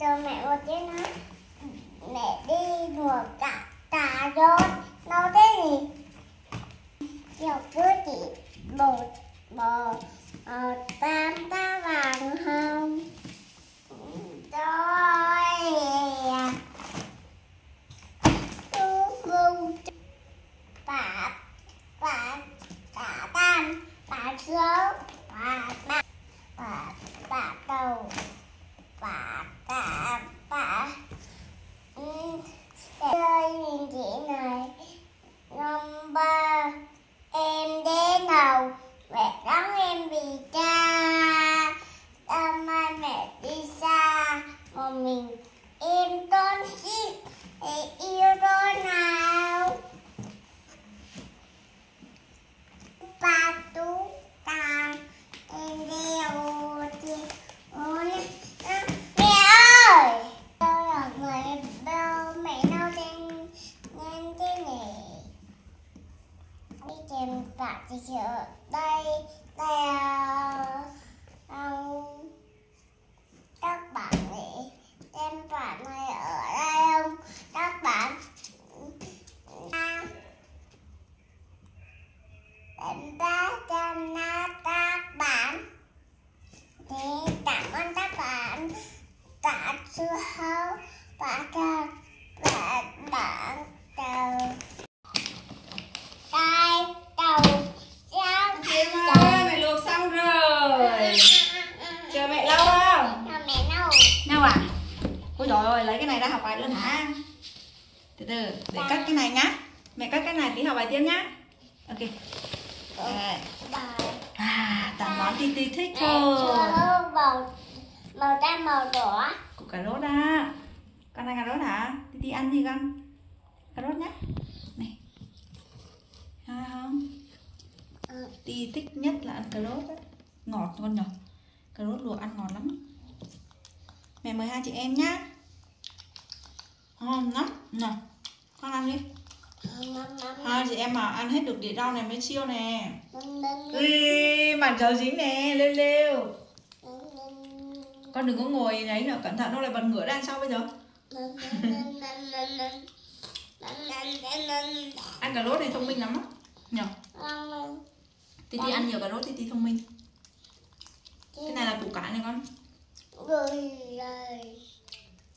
cho mẹ một cái nó mẹ đi đùa cả tà rồi. Nấu thế gì? Kiểu cứ chỉ bột bò ờ, tam ta vàng không rồi. Tu tu bà bà bà tam bà số bà bà bà bà đầu bà bà bà chơi nhìn chị này. Năm ba, em đến đầu mẹ đón em vì cha. Hôm mai mẹ đi xa. Một mình em tôn chiếc để yêu đôi nào ba tú ta em đeo thì ôi mẹ ơi tôi là người bao mẹ nấu trên nhanh thế này đi bạn thì ở đây đây ờ, là um, các bạn này em bạn này ở đây không? Các bạn ừ, à, em ba trăm na các bạn. Thì cảm ơn các bạn. Đã chú hấu và các bạn bạn đầu tay đầu sao Em ơi, mẹ luộc xong rồi Chờ mẹ lâu không? cho mẹ Đâu à? Ôi trời ơi, lấy cái này ra học bài luôn hả? Từ từ, để cắt cái này nhá Mẹ cắt cái này tí học bài tiếp nhá Ok bài À, toàn món Titi thích mẹ thôi màu màu cam màu đỏ Củ cà rốt á Con ăn cà rốt hả? Titi ăn gì con? Cà rốt nhá Này Hay không? Ừ. Titi thích nhất là ăn cà rốt á Ngọt con nhở Cà rốt luộc ăn ngọt lắm Mẹ mời hai chị em nhá. Ngon lắm. Nào Con ăn đi. Hai chị em mà ăn hết được đĩa rau này mới siêu nè. Ui, màn cháu dính nè, lêu lêu. Con đừng có ngồi đấy nữa, cẩn thận nó lại bật ngửa ra sau bây giờ? Ăn cà rốt này thông minh lắm á. Nhở tí ăn nhiều cà rốt thì tí thông minh. Cái này là củ cải này con rồi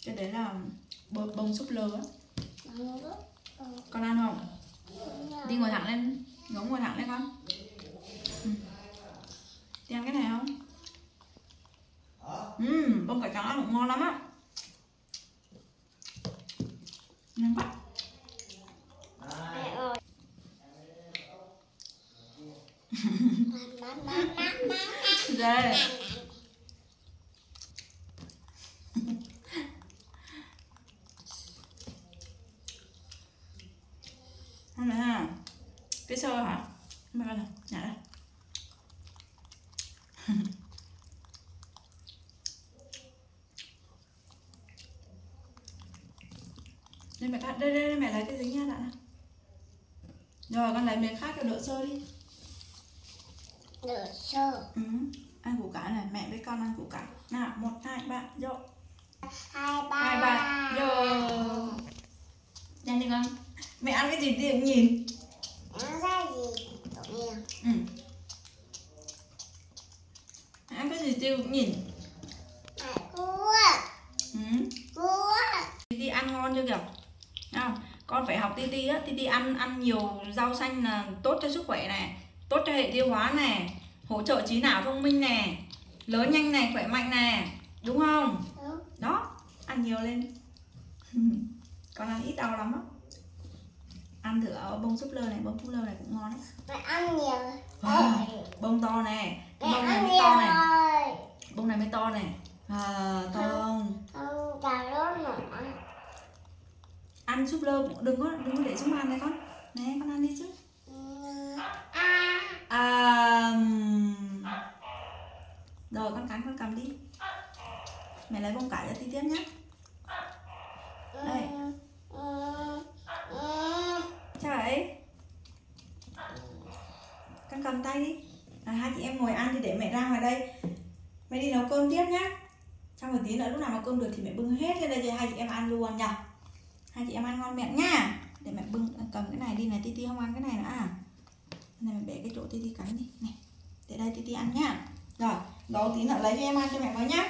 Cái đấy là bông, bông súp lơ á. Con ăn không? Đi ngồi thẳng lên. Ngóng ngồi thẳng lên con. Ừ. Đi ăn cái này không? Ừm, bông cải trắng ăn cũng ngon lắm á. Ngon quá. Má má má má Rồi Ăn này ha Cái sơ hả? Mày coi nhả đây. Đây mẹ cắt, đây, đây, đây mẹ lấy cái dính nha đã Rồi con lấy miếng khác cho đỡ sơ đi. Nửa sơ. Ừ. Ăn củ cải này, mẹ với con ăn củ cải. Nào, một, hai, ba, vô. Hai ba. Hai, ba, vô. Nhanh đi con. Mẹ ăn cái gì cũng nhìn ăn ra gì cũng nhiều ừ. Tiêu cũng nhìn cua ừ. cua Titi ăn ngon chưa kìa không? Con phải học Titi á Titi ăn ăn nhiều rau xanh là tốt cho sức khỏe này Tốt cho hệ tiêu hóa này Hỗ trợ trí não thông minh này Lớn nhanh này, khỏe mạnh này Đúng không? Đúng. Đó, ăn nhiều lên Con ăn ít đau lắm á Ăn thử bông súp lơ này, bông súp lơ này cũng ngon đấy mẹ ăn nhiều Wow, bông to này Bông này mới to này. Bông này mới to này. À, to không? ăn súp lơ đừng có đừng có để xuống bàn này con. Nè con ăn đi chứ. À. À. Rồi con cắn con cầm đi. Mẹ lấy bông cải cho tí tiếp nhé Đây. Chào ấy. Con cầm tay đi là hai chị em ngồi ăn thì để mẹ ra ngoài đây. Mẹ đi nấu cơm tiếp nhá. Xong rồi tí nữa lúc nào mà cơm được thì mẹ bưng hết lên đây cho hai chị em ăn luôn nhỉ hai chị em ăn ngon miệng nha để mẹ bưng à, cầm cái này đi này, titi không ăn cái này nữa à. Này mẹ bẻ cái chỗ titi cắn đi. Này, để đây titi ăn nhá. Rồi gấu tí nữa lấy cho em ăn cho mẹ với nhá.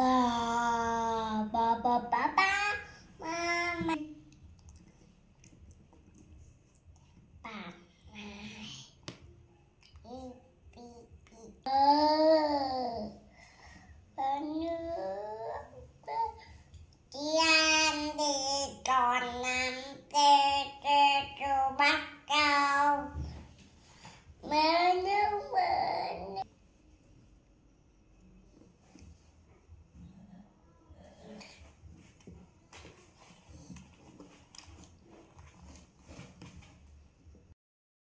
Và